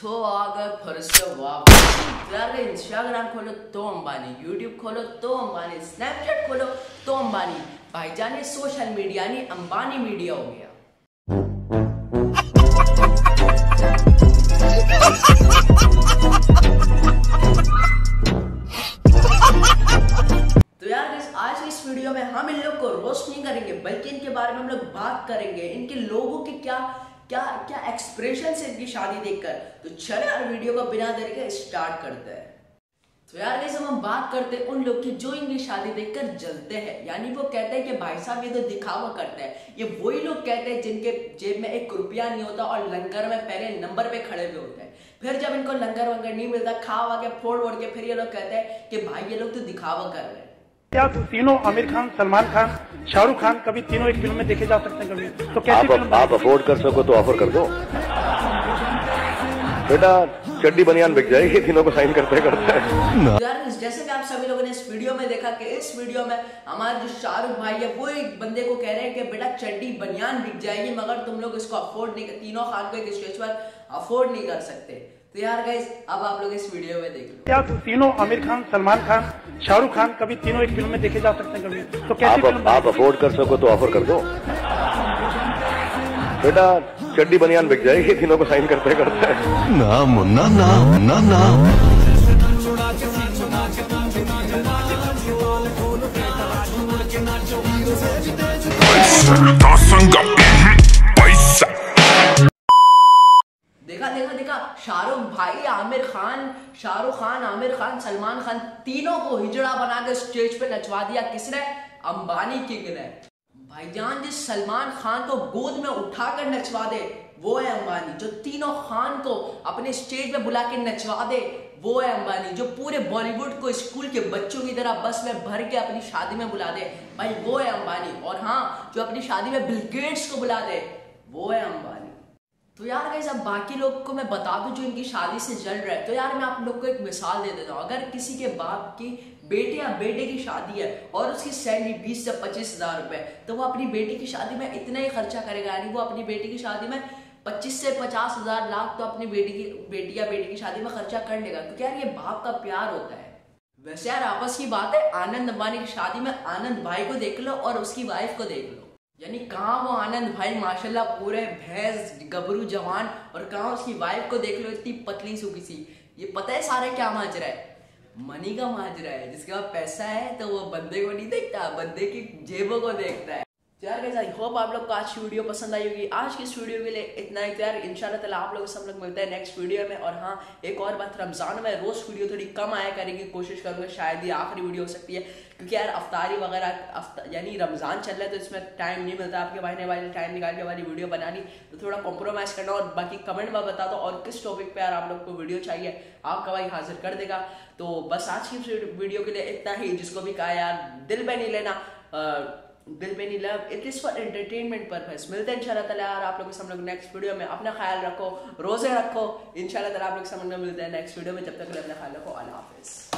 तो अगर फिर से वापस यार इंस्टाग्राम खोलो तो अंबानी यूट्यूब खोलो तो अंबानी स्नैपचैट खोलो तो अंबानी भाईजान ये सोशल मीडिया नहीं अंबानी मीडिया हो गया तो यार आज इस वीडियो में हम इन लोग को रोस्ट नहीं करेंगे, बल्कि इनके बारे में हम लोग बात करेंगे, इनके लोगों के क्या क्या क्या एक्सप्रेशन से इनकी शादी देखकर? तो चले यार वीडियो को बिना देर के स्टार्ट करते हैं। तो यार हम हम बात करते हैं उन लोग की जो इनकी शादी देखकर जलते हैं। यानी वो कहते हैं कि भाई साहब, ये तो दिखावा करते हैं। ये वही लोग कहते हैं जिनके जेब में एक रुपया नहीं होता और लंगर में पहले नंबर पे खड़े हुए होते हैं। फिर जब इनको लंगर वंगर नहीं मिलता खा वा के फोड़ वोड़ के, फिर ये लोग कहते हैं कि भाई, ये लोग तो दिखावा कर रहे हैं। क्या तीनों आमिर खान सलमान खान शाहरुख खान कभी तीनों एक फ़िल्म में देखे जा सकते हैं कभी? तो कैसी आप फ़िल्म आप अफोर्ड कर सको तो ऑफ़र कर दो। बेटा चड्डी बनियान बिक जाएगी तीनों को साइन करते करते। जैसे कि आप सभी लोगों ने इस वीडियो में देखा कि इस वीडियो में हमारे जो शाहरुख भाई है वो एक बंदे को कह रहे हैं कि बेटा चड्डी बनियान बिक जाएगी मगर तुम लोग इसको अफोर्ड नहीं कर तीनों खान को एक स्टेज पर अफोर्ड नहीं कर सकते। तो यार गाइस अब आप लोग इस वीडियो में देख लो। क्या तीनों आमिर खान सलमान खान शाहरुख खान कभी तीनों एक फ़िल्म में देखे जा सकते हैं कभी। तो कैसी आप फ़िल्म आप अफोर्ड कर सको तो ऑफ़र कर दो। बेटा चड्डी बनियान बिक जाएगी तीनों को साइन करते करते। ना मुन्ना ना ना ना Tasanga, शाहरुख खान, आमिर खान, सलमान खान तीनों को हिजड़ा बना के स्टेज पे नचवा दिया किसने? अंबानी किंग ने भाईजान, जिस सलमान खान को गोद में उठाकर नचवा दे, वो है अंबानी। जो तीनों खान को अपने स्टेज पे बुला के नचवा दे, वो है अंबानी। जो पूरे बॉलीवुड को स्कूल के बच्चों की तरह बस में भर के अपनी शादी में बुला दे, भाई वो है अंबानी। और हाँ जो अपनी शादी में बिल गेट्स को बुला दे, वो है अंबानी। तो यार गाइस अब बाकी लोग को मैं बता दूँ जो इनकी शादी से जल रहा है तो यार मैं आप लोग को एक मिसाल दे देता हूँ। अगर किसी के बाप की बेटे या बेटे की शादी है और उसकी सैलरी बीस से पच्चीस हज़ार रुपए तो वो अपनी बेटी की शादी में इतना ही खर्चा करेगा। यानी वो अपनी बेटी की शादी में पच्चीस से पचास हज़ार लाख तो अपनी बेटी की, बेटी या बेटी की शादी में खर्चा कर लेगा। क्योंकि यार ये बाप का प्यार होता है। वैसे यार आपस की बात है, आनंद अंबानी की शादी में आनंद भाई को देख लो और उसकी वाइफ को देख लो। यानी कहाँ वो आनंद भाई, माशाल्लाह पूरे भैंस, गबरू जवान और कहाँ उसकी वाइफ को देख लो, इतनी पतली सूखी सी। ये पता है सारा क्या माजरा है? मनी का माजरा है, जिसके पास पैसा है तो वो बंदे को नहीं देखता, बंदे की जेबों को देखता है। तो यार guys, आई होप आप लोग को आज की वीडियो पसंद आई होगी। आज की इस वीडियो के लिए इतना ही तो यार इंशाल्लाह ताला आप लोगों से हम लोग मिलते हैं नेक्स्ट वीडियो में। और हाँ एक और बात रमज़ान में रोज वीडियो थोड़ी कम आया करेगी कोशिश करूँगा। शायद ये आखिरी वीडियो हो सकती है। क्योंकि यार अफ्तारी वगैरह यानी रमज़ान चल रहा है तो इसमें टाइम नहीं मिलता। आपके भाई ने वाले टाइम निकाल के हमारी वीडियो बनानी। तो थोड़ा कॉम्प्रोमाइज करना। और बाकी कमेंट में बता दो और किस टॉपिक पे यार आप लोग को वीडियो चाहिए आपका भाई हाजिर कर देगा। तो बस आज की वीडियो के लिए इतना ही जिसको भी कहा यार दिल में नहीं लेना। दिल पे नहीं love is for entertainment purpose मिलते हैं इंशाल्लाह ताला यार आप लोगों से हम लोग नेक्स्ट वीडियो में अपना ख्याल रखो, रोज़े रखो. इंशाल्लाह ताला आप लोग से हम लोग मिलते हैं नेक्स्ट वीडियो में, जब तक अपना ख्याल रखो, अल्लाह हाफिज़.